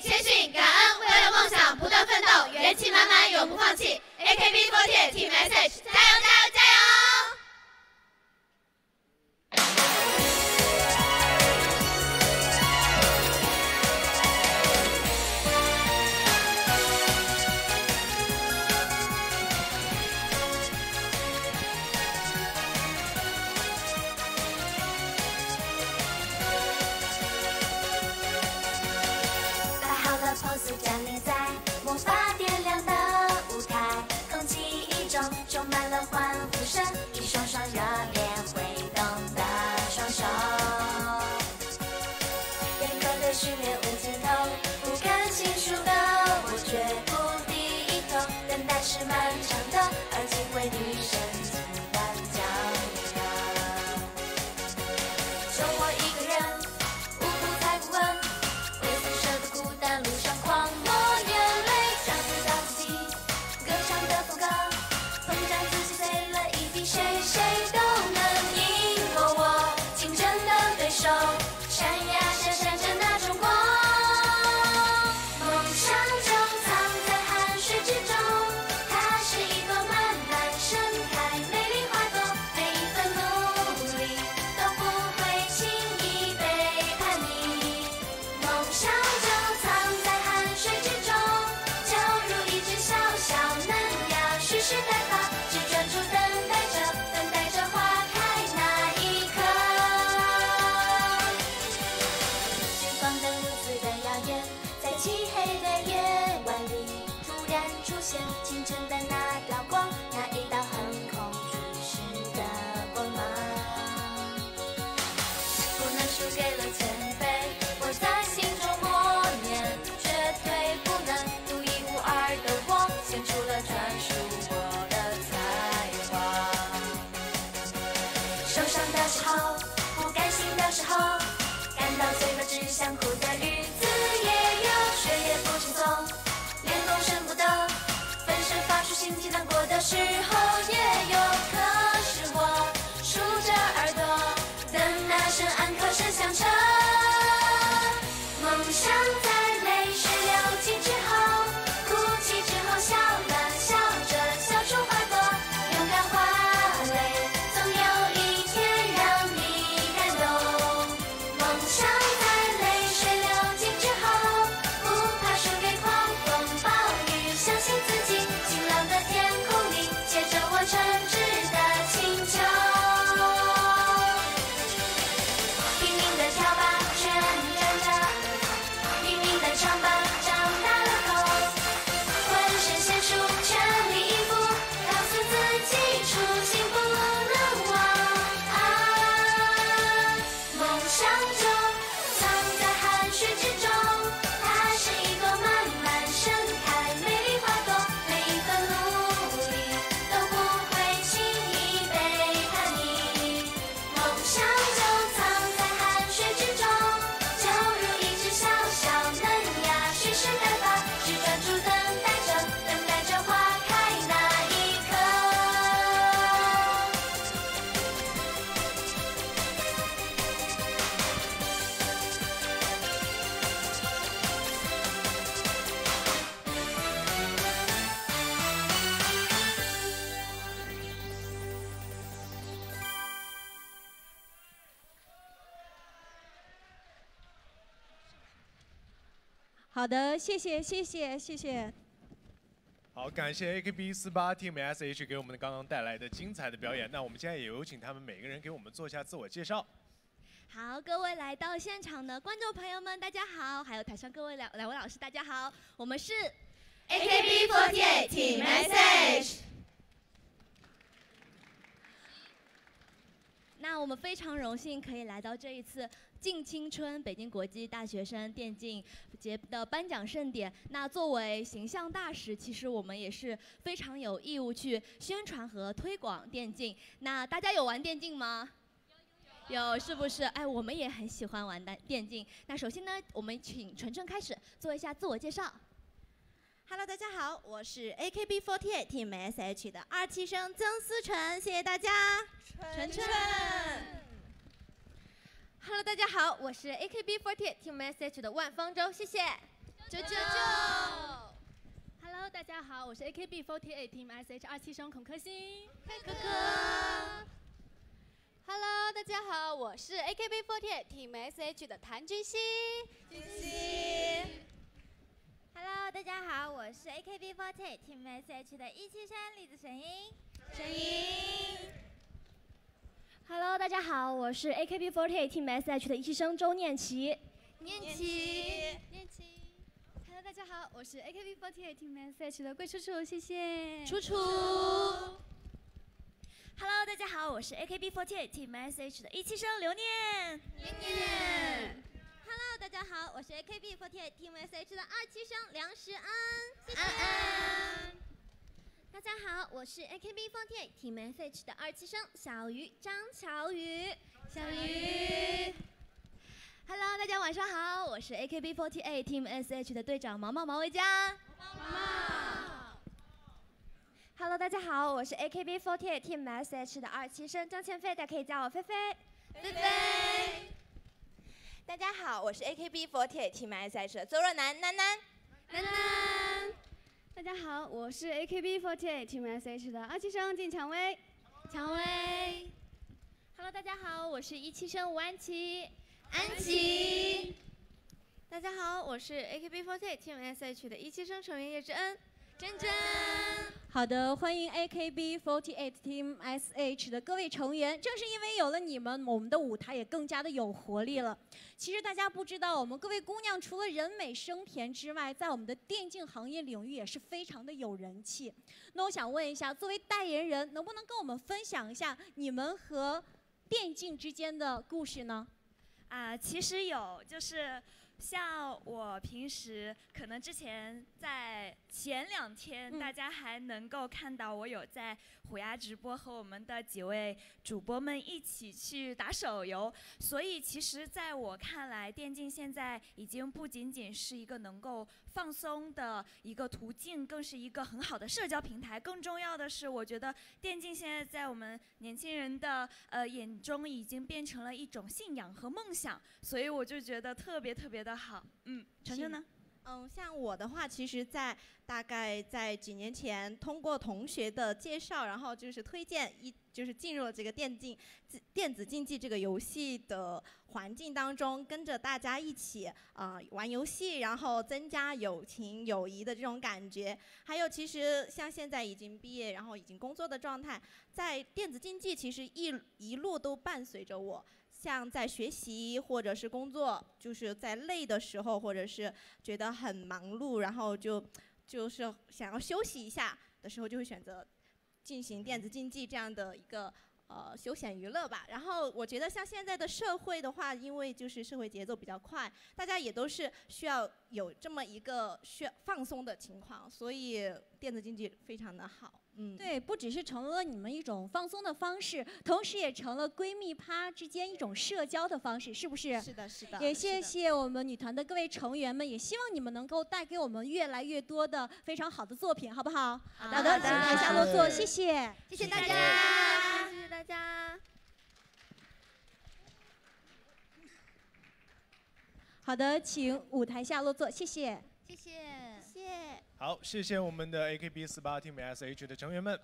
谦逊、感恩，为了梦想不断奋斗，元气满满永不放弃。AKB48 Team SH，加油加油！好的，谢谢，谢谢，谢谢。好，感谢 A K B 四八 Team S H 给我们的刚刚带来的精彩的表演。那我们现在也有请他们每个人给我们做一下自我介绍。好，各位来到现场的观众朋友们，大家好；还有台上各位两两位老师，大家好。我们是 A K B forty eight Team S H。那我们非常荣幸可以来到这一次近青春北京国际大学生电竞节的颁奖盛典。那作为形象大使，其实我们也是非常有义务去宣传和推广电竞。那大家有玩电竞吗？有，是不是？哎，我们也很喜欢玩的电竞。那首先呢，我们请纯纯开始做一下自我介绍。Hello，大家好，我是 AKB48 Team SH 的二期生曾思纯，谢谢大家。纯纯。Hello，大家好，我是 AKB48 Team SH 的万方舟，谢谢。啾啾啾。Hello，大家好，我是 AKB48 Team SH 二期生孔科星。科科。Hello，大家好，我是 AKB48 Team SH 的谭君熙。君熙。大家好，我是 AKB48 Team SH 的一七生栗子神音。陈莹。Hello，大家好，我是 AKB48 Team SH 的一期生周念琪。念琪。念琪。Hello，大家好，我是 AKB48 Team SH 的桂楚楚，谢谢。楚楚。Hello，大家好，我是 AKB48 Team SH 的一期生刘念。念念。大家好，我是 AKB48 Team SH 的二期生梁时安。谢谢。安安。大家好，我是 AKB48 Team SH 的二期生小鱼张乔宇。小鱼。Hello，大家晚上好，我是 AKB48 Team SH 的队长毛毛毛维佳。毛毛。Hello，大家好，我是 AKB48 Team SH 的二期生张倩菲，大家可以叫我菲菲。菲菲。大家好，我是 AKB48 Team SH 的邹若楠楠楠。楠楠。大家好，我是 AKB48 Team SH 的二期生靳蔷薇。蔷薇。Hello，大家好，我是一期生吴安琪。安琪。大家好，我是 AKB48 Team SH 的一期生成员叶之恩。珍珍。好的，欢迎 AKB48 Team SH 的各位成员。正是因为有了你们，我们的舞台也更加的有活力了。其实大家不知道，我们各位姑娘除了人美声甜之外，在我们的电竞行业领域也是非常的有人气。那我想问一下，作为代言人，能不能跟我们分享一下你们和电竞之间的故事呢？啊，其实有，就是像我平时可能之前在前两天，嗯。大家还能够看到我有在虎牙直播和我们的几位主播们一起去打手游，所以其实在我看来，电竞现在已经不仅仅是一个能够放松的一个途径，更是一个很好的社交平台。更重要的是，我觉得电竞现在在我们年轻人的呃眼中已经变成了一种信仰和梦想，所以我就觉得特别特别的好。嗯，晨晨呢？嗯，像我的话，其实，在大概在几年前，通过同学的介绍，然后就是推荐一，就是进入了这个电竞、电子竞技这个游戏的环境当中，跟着大家一起啊、呃玩游戏，然后增加友情、友谊的这种感觉。还有，其实像现在已经毕业，然后已经工作的状态，在电子竞技其实一一路都伴随着我。像在学习或者是工作，就是在累的时候，或者是觉得很忙碌，然后就就是想要休息一下的时候，就会选择进行电子竞技这样的一个呃休闲娱乐吧。然后我觉得像现在的社会的话，因为就是社会节奏比较快，大家也都是需要有这么一个需要放松的情况，所以电子竞技非常的好。嗯，对，不只是成了你们一种放松的方式，同时也成了闺蜜趴之间一种社交的方式，是不是？是的，是的。也谢谢我们女团的各位成员们，也希望你们能够带给我们越来越多的非常好的作品，好不好？好的，请台下落座，谢谢。谢谢大家。谢谢大家。好的，请舞台下落座，谢谢。谢谢。谢谢。好，谢谢我们的 AKB48 Team SH 的成员们。